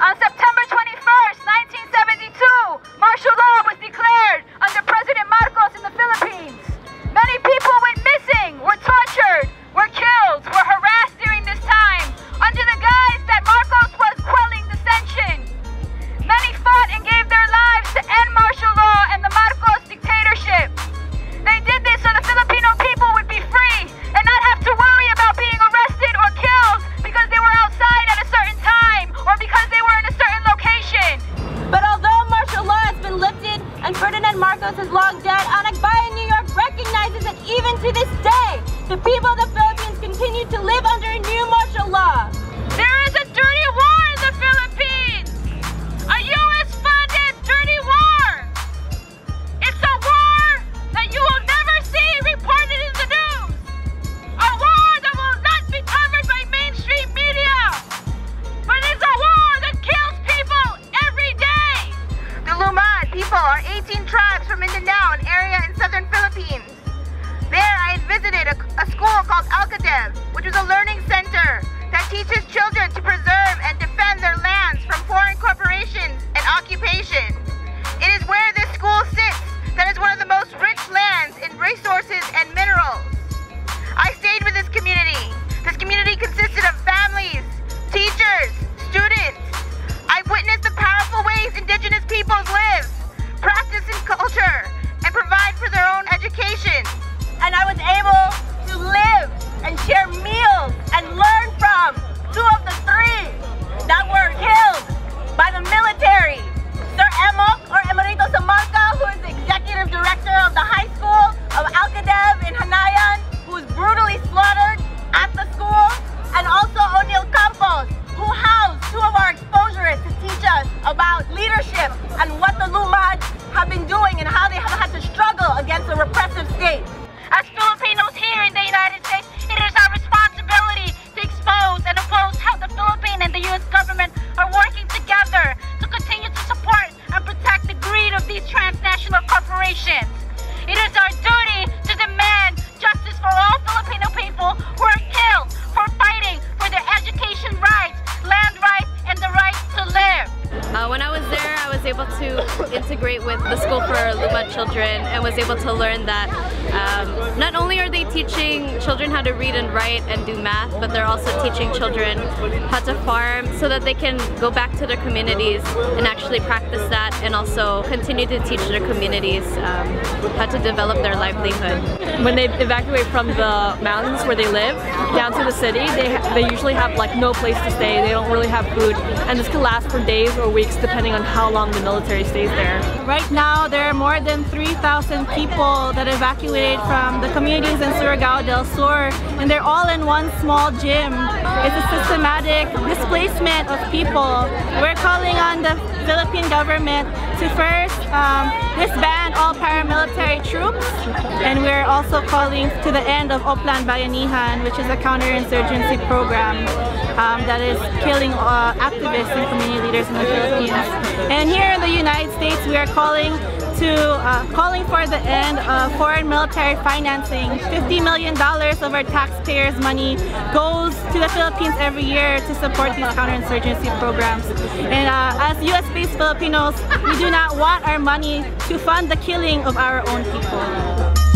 On September Is long dead, Anakbayan New York recognizes that even to this day, the people of the Philippines continue to live under 18 tribes from Mindanao, an area in southern Philippines. There I had visited a, a school called Alcadev, which was a learning center that teaches children to preserve and defend their lands from foreign corporations and occupation. And I was able to live and share meals and learn from two of the three that were killed by the military. Sir Emok or Emerito Samarca, who is the executive director of the high school of Alcadev in Hanayan, who was brutally slaughtered at the school, and also O'Neill Campos, who housed two of our exposurists to teach us about leadership and what the Lumad have been doing and how they have had to struggle against a repressive state. Integrate with the School for Lumad Children and was able to learn that um, not only are they teaching children how to read and write and do math, but they're also teaching children how to farm so that they can go back to their communities and actually practice that and also continue to teach their communities um, how to develop their livelihood. When they evacuate from the mountains where they live down to the city, they, they usually have like no place to stay. They don't really have food and this can last for days or weeks depending on how long the military stays there. Right now, there are more than 3,000 people that evacuated from the communities in Surigao del Sur, and they're all in one small gym. It's a systematic displacement of people. We're calling on the Philippine government to first um, disband all paramilitary troops, and we're also calling to the end of Oplan Bayanihan, which is a counterinsurgency program um, that is killing uh, activists and community leaders in the Philippines. And here in the United States, we are calling to uh, calling for the end of foreign military financing. $50 million of our taxpayers' money goes to the Philippines every year to support these counterinsurgency programs. And uh, as US-based Filipinos, we do not want our money to fund the killing of our own people.